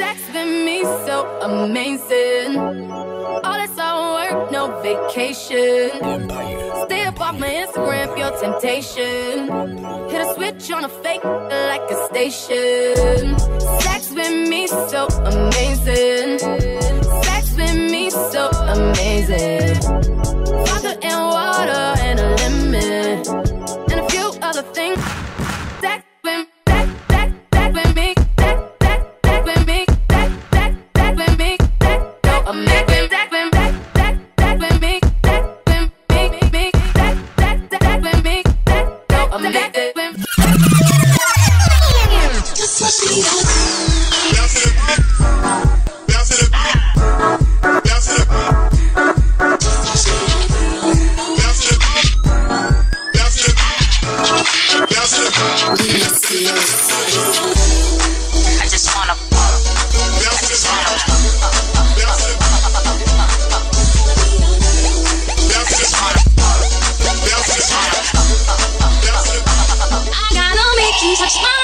Sex with me so amazing. All this all work, no vacation. Stay up off my Instagram, your temptation. Hit a switch on a fake like a station. Sex with me so amazing. So amazing. Make touch my